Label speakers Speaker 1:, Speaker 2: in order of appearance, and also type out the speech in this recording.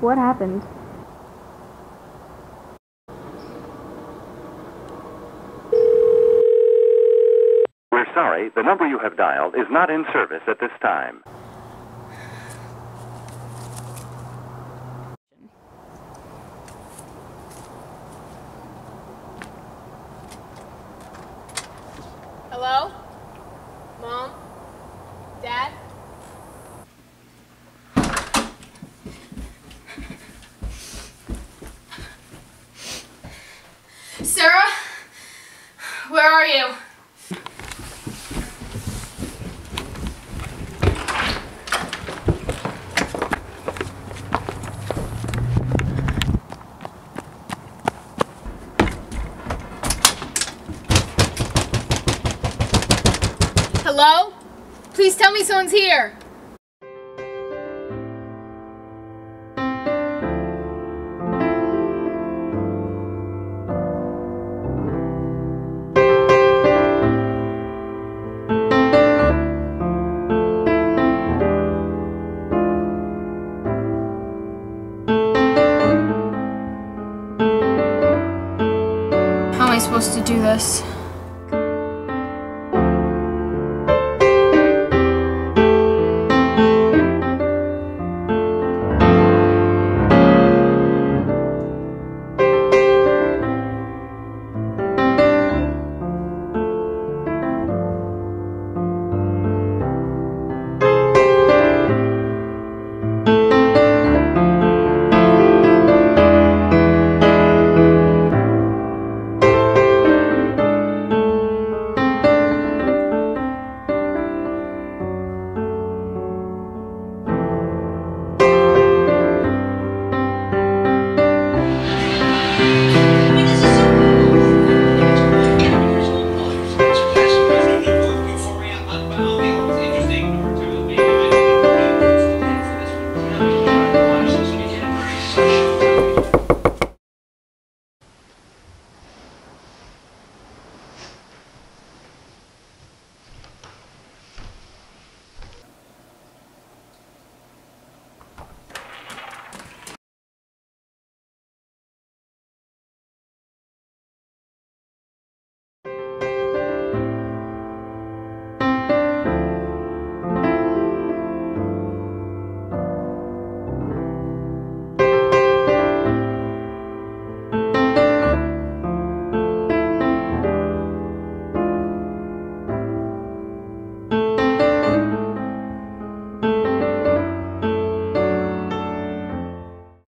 Speaker 1: What happened?
Speaker 2: We're sorry, the number you have dialed is not in service at this time.
Speaker 3: Hello? Mom? Dad? Where are you? Hello? Please tell me someone's here. I supposed to do this?